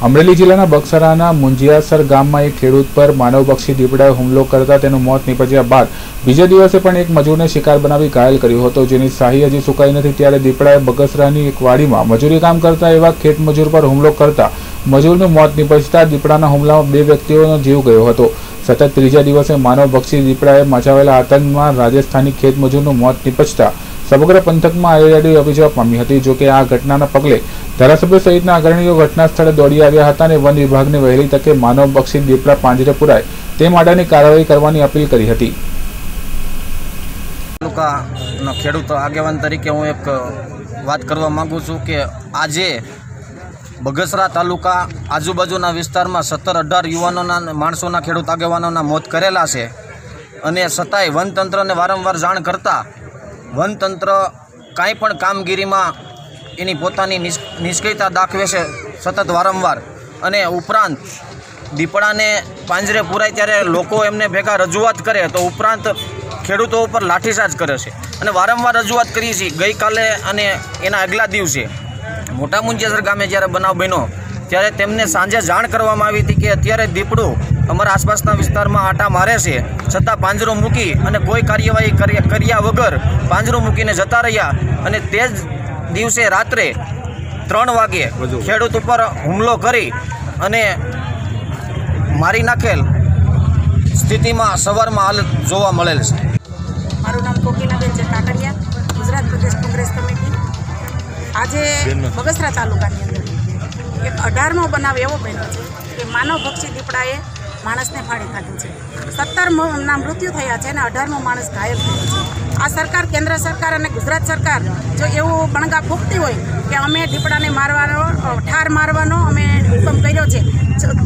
અમરેલી જિલ્લાના બક્સરાના મુંજિયાસર ગામમાં એક ખેડૂત પર માનવભક્ષી દીપડાએ હુમલો કરતા તેનું મોત નીપજ્યા બાદ બીજા દિવસે પણ એક મજૂરને શિકાર બનાવી ઘાયલ કર્યો હતો, જેની શાહી હજી સુકાઈ નથી ત્યારે દીપડાએ બગસરાની એક વાડીમાં મજૂરી કામ કરતા એવા ખેત મજૂર પર હુમલો કરતા મજૂરનું મોત નીપજતા દીપડાના હુમલામાં બે વ્યક્તિઓનો જીવ ગયો હતો. સતત ત્રીજા દિવસે માનવભક્ષી દીપડાએ મચાવેલા આતંકમાં રાજસ્થાની ખેત મજૂરનું મોત નીપજતા સમગ્ર પંથકમાં આયોજાડી અભિજવા પામી હતી. જોકે આ ઘટનાના પગલે ધારાસભ્ય સહિતના અગ્રણીઓ ઘટના સ્થળે દોડી આવ્યા હતા અને વન વિભાગને વહેલી તકે માનવ બક્ષી દીપડા પાંજરે પુરાય તે માટેની કાર્યવાહી કરવાની અપીલ કરી હતી. તાલુકાનો ખેડૂત આગેવાન તરીકે હું એક વાત કરવા માગું છું કે આજે બગસરા તાલુકા આજુબાજુના વિસ્તારમાં સત્તર અઢાર યુવાનોના માણસોના ખેડૂત આગેવાનોના મોત કરેલા છે. અને છતાંય વનતંત્રને વારંવાર જાણ કરતાં વનતંત્ર કાંઈ પણ કામગીરીમાં એની પોતાની નિષ் નિષ્ક્રિયતા દાખવે છે સતત વારંવાર. અને ઉપરાંત દીપડાને પાંજરે પૂરાય ત્યારે લોકો એમને ભેગા રજૂઆત કરે તો ઉપરાંત ખેડૂતો ઉપર લાઠીચાર્જ કરે છે. અને વારંવાર રજૂઆત કરીએ છીએ. ગઈકાલે અને એના આગલા દિવસે મોટા મુંજેસર ગામે જ્યારે બનાવ બન્યો ત્યારે તેમને સાંજે જાણ કરવામાં આવી હતી કે અત્યારે દીપડું અમારા આસપાસના વિસ્તારમાં આટા મારે છે. છતાં પાંજરો મૂકી અને કોઈ કાર્યવાહી કર્યા વગર પાંજરો મૂકીને જતા રહ્યા અને તે જ દિવસે રાત્રે ત્રણ વાગે ખેડૂત ઉપર હુમલો કરી અને મારી નાખેલ સ્થિતિમાં સવારમાં હાલત જોવા મળેલ છે. મારું નામ કોકિલાબેન છે કાકડિયા ગુજરાત પ્રદેશ કોંગ્રેસ કમિટી. આજે બગસરા તાલુકાની એક અઢારમો બનાવ એવો બન્યો છે કે માનવ ભક્ષી દીપડાએ માણસને ફાડી નાખ્યું છે. સત્તર ના મૃત્યુ થયા છે અને અઢારમો માણસ ઘાયલ થયો છે. આ સરકાર, કેન્દ્ર સરકાર અને ગુજરાત સરકાર જો એવું બણગા ફૂંકતી હોય કે અમે દીપડાને મારવાનો ઠાર મારવાનો અમે હુકમ કર્યો છે.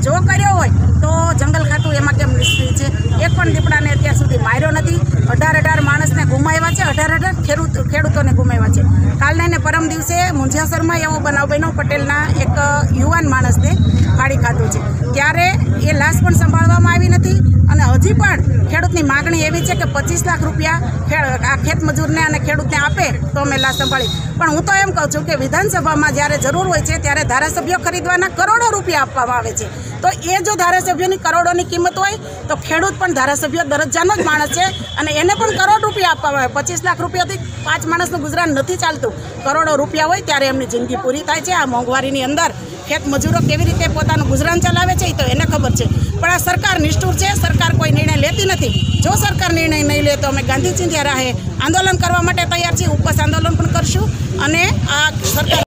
જો કર્યો હોય તો જંગલ ખાતું એમાં કેમ નિષ્ક્રિય છે? એક પણ દીપડાને અત્યાર સુધી માર્યો નથી. અઢાર અઢાર માણસને ગુમાવ્યા છે, અઢાર અઢાર ખેડૂત, ખેડૂતોને ગુમાવ્યા છે. કાલને ને પરમ દિવસે મુંજિયાસરમાં એવો બનાવ બન્યો પટેલના એક યુવાન માણસને ફાડી ખાધું છે. ત્યારે એ લાશ પણ સંભાળવામાં આવી નથી અને હજી પણ ખેડૂતની માગણી એવી છે કે પચીસ લાખ રૂપિયા આ ખેતમજૂરને અને ખેડૂતને આપે તો અમે લાશ સંભાળી. પણ હું તો એમ કહું છું કે વિધાનસભામાં જ્યારે જરૂર હોય છે ત્યારે ધારાસભ્યો ખરીદવાના કરોડો રૂપિયા આપવામાં આવે છે. તો એ જો ધારાસભ્યોની કરોડોની કિંમત હોય, તો ખેડૂત પણ ધારાસભ્ય દરજ્જાનો જ માણસ છે અને એને પણ કરોડ રૂપિયા આપવામાં આવે. પચીસ લાખ રૂપિયાથી પાંચ માણસનું ગુજરાન નથી ચાલતું. કરોડો રૂપિયા હોય ત્યારે એમની જિંદગી પૂરી થાય છે આ મોંઘવારીની અંદર. ખેત મજૂરો કેવી રીતે પોતાનું ગુજરાન ચલાવે છે એ તો એને ખબર છે. પણ આ સરકાર નિષ્ઠુર છે, સરકાર કોઈ નિર્ણય લેતી નથી. જો સરકાર નિર્ણય નહીં લે તો અમે ગાંધી ચિંધ્યા રાહે આંદોલન કરવા માટે તૈયાર છીએ, ઉપવાસ આંદોલન પણ કરશું અને આ સરકાર